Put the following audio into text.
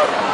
out.